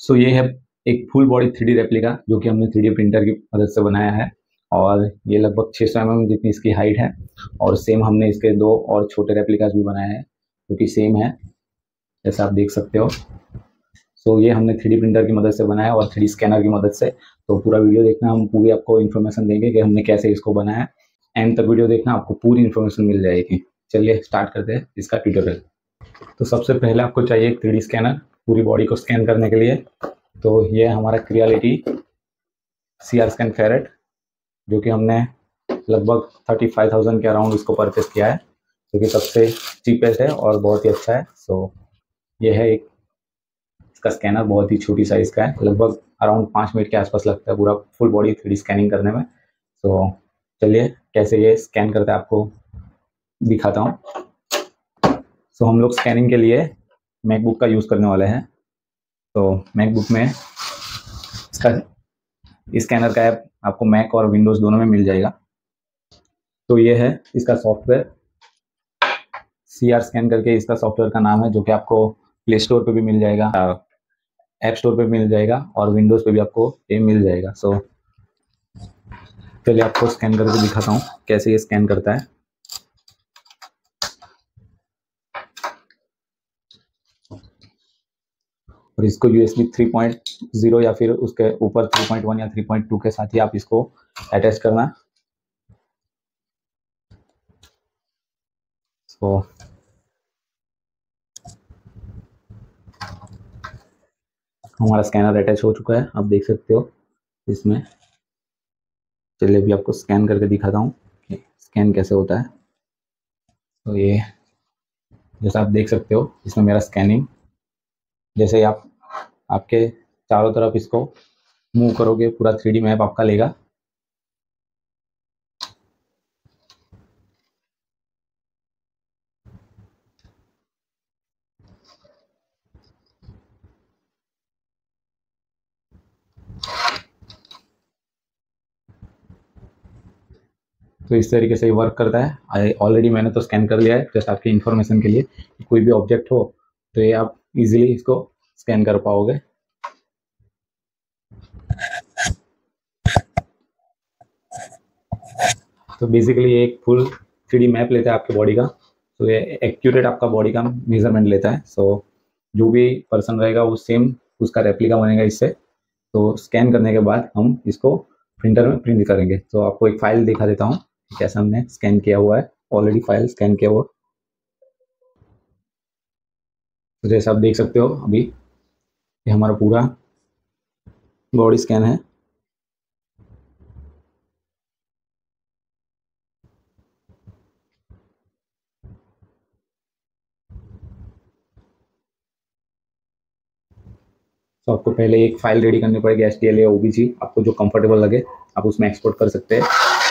सो ये है एक फुल बॉडी थ्री रेप्लिका जो कि हमने थ्री प्रिंटर की मदद से बनाया है। और ये लगभग छः सौ एम जितनी इसकी हाइट है। और सेम हमने इसके दो और छोटे रेप्लिकाज भी बनाए हैं, जो कि सेम है, जैसा आप देख सकते हो। सो ये हमने थ्री प्रिंटर की मदद से बनाया और थ्री स्कैनर की मदद से। तो पूरा वीडियो देखना, हम पूरी आपको इन्फॉर्मेशन देंगे कि हमने कैसे इसको बनाया। एंड तक वीडियो देखना, आपको पूरी इन्फॉर्मेशन मिल जाएगी। चलिए स्टार्ट करते हैं इसका ट्यूटोरियल तो सबसे पहले आपको चाहिए एक थ्री स्कैनर पूरी बॉडी को स्कैन करने के लिए। तो ये हमारा Creality C R Scan Ferret जो कि हमने लगभग थर्टी फाइव थाउज़ेंड के अराउंड इसको परचेस किया है। जो कि सबसे चीपेस्ट है और बहुत ही अच्छा है। सो ये है एक इसका स्कैनर बहुत ही छोटी साइज़ का है। लगभग अराउंड पाँच मिनट के आसपास लगता है पूरा फुल बॉडी थ्री स्कैनिंग करने में। सो चलिए कैसे ये स्कैन करते हैं आपको दिखाता हूँ। सो so, हम लोग स्कैनिंग के लिए मैकबुक का यूज़ करने वाले हैं। तो मैकबुक में इसका स्कैनर का ऐप आपको मैक और विंडोज़ दोनों में मिल जाएगा। तो ये है इसका सॉफ्टवेयर सी आर स्कैन करके इसका सॉफ्टवेयर का नाम है जो कि आपको प्ले स्टोर पे भी मिल जाएगा ऐप स्टोर पे मिल जाएगा और विंडोज़ पे भी आपको ये मिल जाएगा। सो so, चलिए आपको स्कैन करके दिखाता हूँ कैसे ये स्कैन करता है। और इसको यूएसबी 3.0 या फिर उसके ऊपर 3.1 या 3.2 के साथ ही आप इसको अटैच करना तो हमारा स्कैनर अटैच हो चुका है। आप देख सकते हो इसमें। चलिए अभी आपको स्कैन करके दिखाता हूँ स्कैन कैसे होता है। तो ये, जैसा आप देख सकते हो, इसमें मेरा स्कैनिंग जैसे आप, आपके चारों तरफ़ इसको मूव करोगे, पूरा थ्री मैप आपका लेगा। तो इस तरीके से वर्क करता है। ऑलरेडी मैंने तो स्कैन कर लिया है जस्ट आपकी इन्फॉर्मेशन के लिए कोई भी ऑब्जेक्ट हो तो ये आप इजीली इसको स्कैन कर पाओगे? तो बेसिकली एक फुल थ्री मैप लेता है आपके बॉडी का। तो ये एक्यूरेट आपका बॉडी का मेज़रमेंट लेता है। सो जो भी पर्सन रहेगा वो सेम उसका रेप्लिका बनेगा इससे। तो स्कैन करने के बाद हम इसको प्रिंटर में प्रिंट करेंगे। तो आपको एक फ़ाइल दिखा देता हूँ, कैसे हमने स्कैन किया हुआ है। ऑलरेडी फ़ाइल स्कैन किया हुआ। तो जैसे आप देख सकते हो, अभी ये हमारा पूरा बॉडी स्कैन है। तो आपको पहले एक फ़ाइल रेडी करनी पड़ेगी एस टी एल या ओ आपको जो कंफर्टेबल लगे, आप उसमें एक्सपोर्ट कर सकते हैं।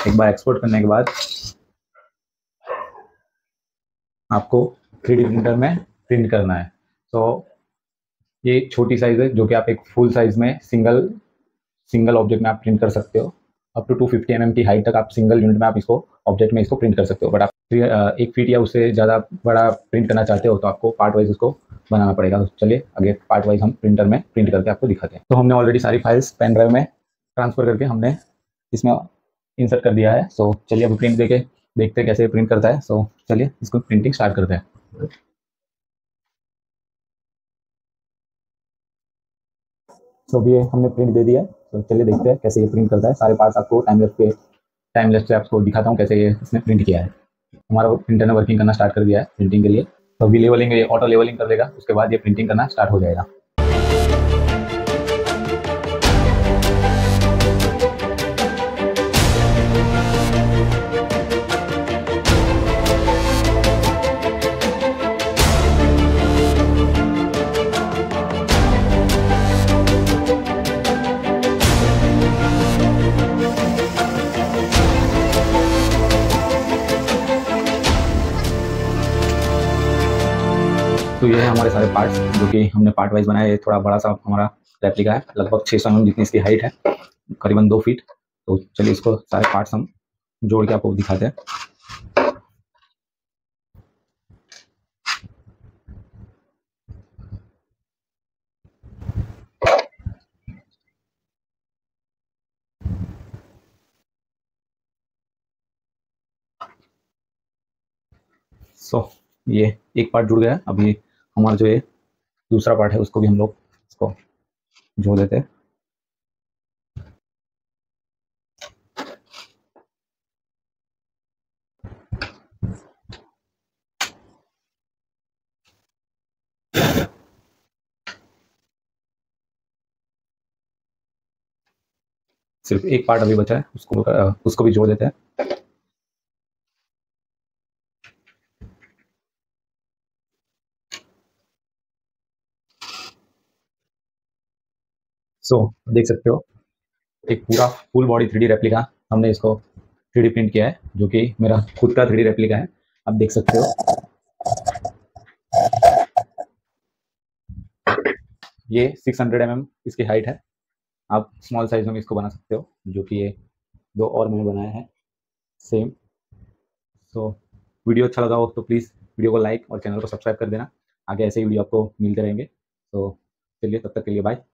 एक बार एक्सपोर्ट करने के बाद आपको थ्री प्रिंटर में प्रिंट करना है। तो ये छोटी साइज़ है, जो कि आप एक फुल साइज़ में सिंगल सिंगल ऑब्जेक्ट में आप प्रिंट कर सकते हो। Up to two fifty M की हाइट तक आप सिंगल यूनिट में आप इसको ऑब्जेक्ट में इसको प्रिंट कर सकते हो। बट आप एक फीट या उससे ज़्यादा बड़ा प्रिंट करना चाहते हो तो आपको पार्ट वाइज उसको बनाना पड़ेगा। तो चलिए, आगे पार्ट वाइज हम प्रिंटर में प्रिंट करके आपको दिखाते हैं। तो हमने ऑलरेडी सारी फाइल्स पेन ड्राइव में ट्रांसफ़र करके हमने इसमें इंसर्ट कर दिया है। सो चलिए अब प्रिंट देके देखते हैं कैसे प्रिंट करता है। सो चलिए, इसको प्रिंटिंग स्टार्ट करते हैं। तो भी हमने प्रिंट दे दिया है। तो चलिए देखते हैं कैसे ये प्रिंट करता है। सारे पार्ट्स आपको टाइमलेस पे टाइमलेस पे आपको दिखाता हूँ कैसे ये इसने प्रिंट किया है। हमारा प्रिंटर ने वर्किंग करना स्टार्ट कर दिया है प्रिंटिंग के लिए। तो अभी लेवलिंग ये ऑटो लेवलिंग कर देगा। उसके बाद ये प्रिंटिंग करना स्टार्ट हो जाएगा। तो ये है हमारे सारे पार्ट्स जो कि हमने पार्ट वाइज बनाया है थोड़ा बड़ा सा हमारा रेप्लिका है। लगभग छः सौ एम जितनी इसकी हाइट है, करीबन दो फीट तो चलिए इसको सारे पार्ट्स हम जोड़ के आपको दिखाते हैं। तो ये एक पार्ट जुड़ गया। अभी हमारा जो ये दूसरा पार्ट है, उसको भी हम लोग इसको जोड़ देते हैं। सिर्फ़ एक पार्ट अभी बचा है, उसको उसको भी जोड़ देते हैं। सो so, देख सकते हो एक पूरा फुल बॉडी थ्री रेप्लिका हमने इसको थ्री प्रिंट किया है जो कि मेरा खुद का थ्री रेप्लिका है। आप देख सकते हो। ये 600 हंड्रेड mm इसकी हाइट है। आप स्मॉल साइज़ में इसको बना सकते हो जो कि ये दो और मैंने बनाया है। सेम सो so, वीडियो अच्छा लगा हो तो प्लीज़ वीडियो को लाइक और चैनल को सब्सक्राइब कर देना। आगे ऐसे ही वीडियो आपको मिलते रहेंगे। तो चलिए तब तक के लिए बाय